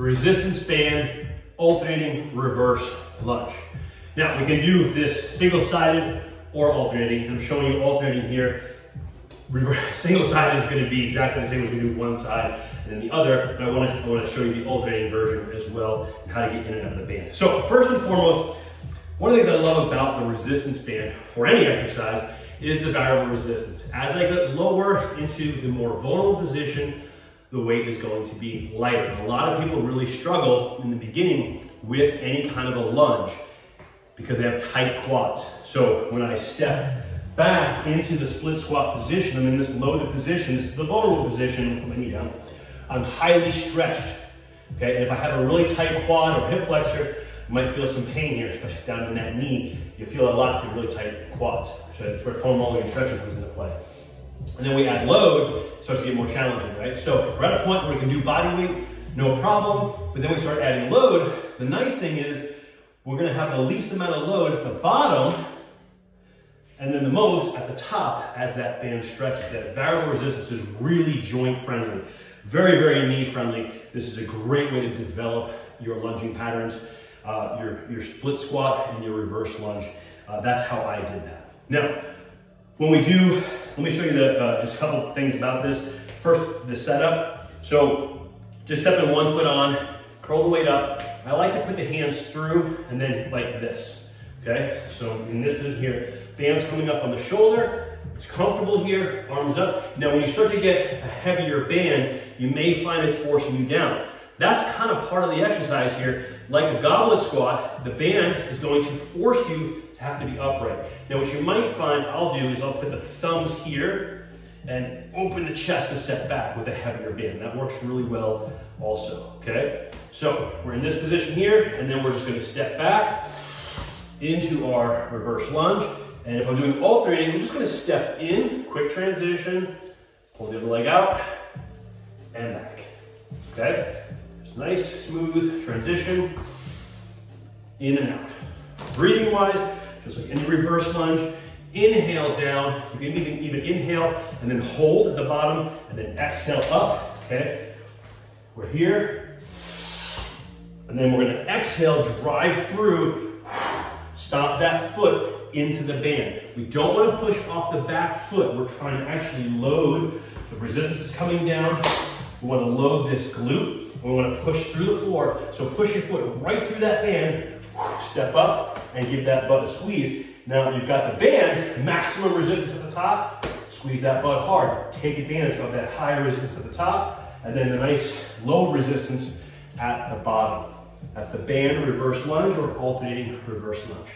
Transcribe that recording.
resistance band alternating reverse lunge. Now we can do this single-sided or alternating. I'm showing you alternating here. Single-sided is going to be exactly the same as we do one side and then the other, but I want to I want to show you the alternating version as well and how to get in and out of the band. So first and foremost, one of the things I love about the resistance band for any exercise is the variable resistance. As I get lower into the more vulnerable position, the weight is going to be lighter. A lot of people really struggle in the beginning with any kind of a lunge because they have tight quads. So when I step back into the split squat position, I'm in this loaded position, this is the vulnerable position, put my knee down, I'm highly stretched. Okay, and if I have a really tight quad or hip flexor, you might feel some pain here, especially down in that knee. You feel a lot through really tight quads. So that's where foam rolling and stretching comes into play. And then we add load, starts to get more challenging, right? So we're at a point where we can do body weight, no problem, but then we start adding load. The nice thing is we're gonna have the least amount of load at the bottom and then the most at the top as that band stretches. That variable resistance is really joint friendly, very, very knee friendly. This is a great way to develop your lunging patterns, uh, your, your split squat and your reverse lunge. Uh, that's how I did that. Now, when we do, let me show you the, uh, just a couple things about this. First, the setup. So just stepping one foot on, curl the weight up. I like to put the hands through and then like this, okay? So in this position here, band's coming up on the shoulder, it's comfortable here, arms up. Now when you start to get a heavier band, you may find it's forcing you down. That's kind of part of the exercise here. Like a goblet squat, the band is going to force you have to be upright. Now what you might find I'll do is I'll put the thumbs here and open the chest to set back with a heavier band. That works really well also, okay? So we're in this position here, and then we're just gonna step back into our reverse lunge. And if I'm doing alternating, I'm just gonna step in, quick transition, pull the other leg out, and back, okay? Just nice, smooth transition, in and out. Breathing wise, just like any reverse lunge, inhale down. You can even, even inhale and then hold at the bottom and then exhale up, okay? We're here. And then we're gonna exhale, drive through, stop that foot into the band. We don't wanna push off the back foot. We're trying to actually load. The resistance is coming down. We wanna load this glute. We wanna push through the floor. So push your foot right through that band, step up and give that butt a squeeze. Now you've got the band, maximum resistance at the top, squeeze that butt hard. Take advantage of that high resistance at the top, and then the nice low resistance at the bottom. That's the band reverse lunge or alternating reverse lunge.